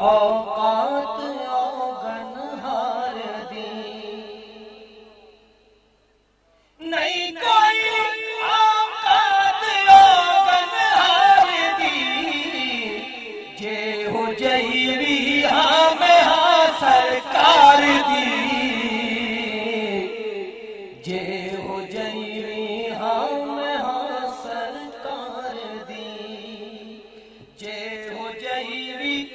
اوقات آ غيري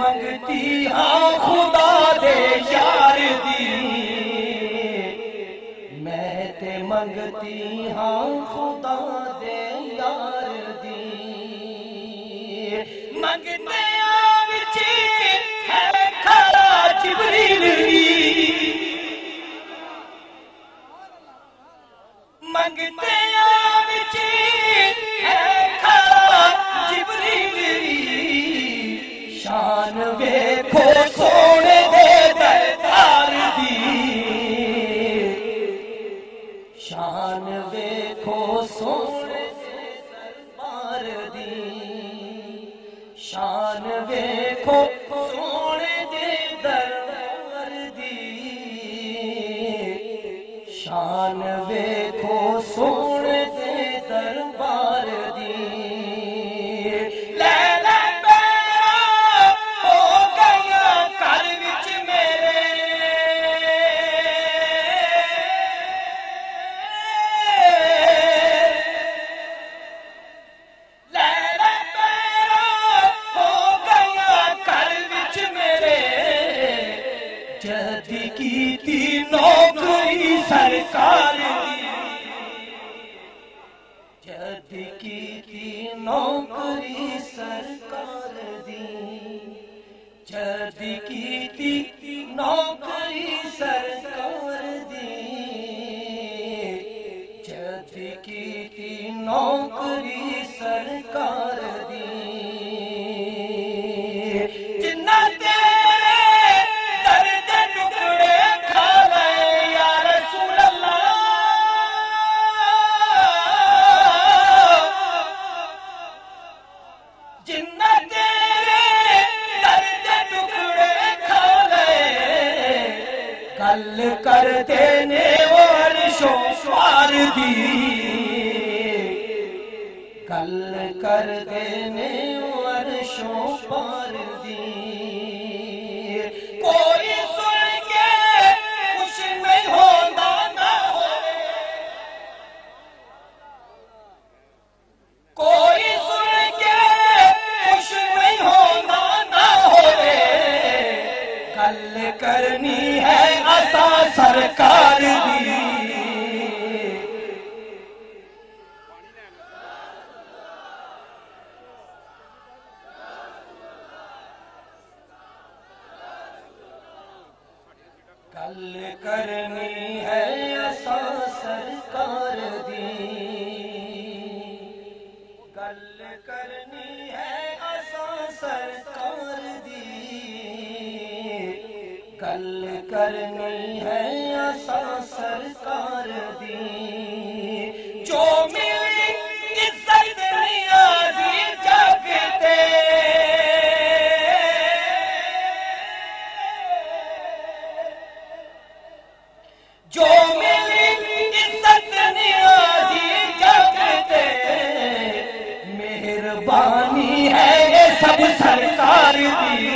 منگتی ہاں خدا دے یار دی۔ میں تے منگتی ہاں خدا دے یار دی۔ منگتے وچ ہے کھڑا جبریل دی۔ منگتے شان دیکھو سونا جد کیتی نوکری سرکار دی۔ جد کیتی نوکری سرکار دی۔ جد کیتی نوکری سرکار دی۔ جد کیتی نوکری سرکار دی۔ گل کر دینے اور شوار دی گل کر دینے اور شوار دی کرنی ہے اسا سرکار دی کل کرنی ہے کل کر گئی ہے آسا سرکار دی جو ملی اس نیازی جگتے جو ملی اس زرد نیازی جگتے مہربانی ہے یہ سب سرکار دی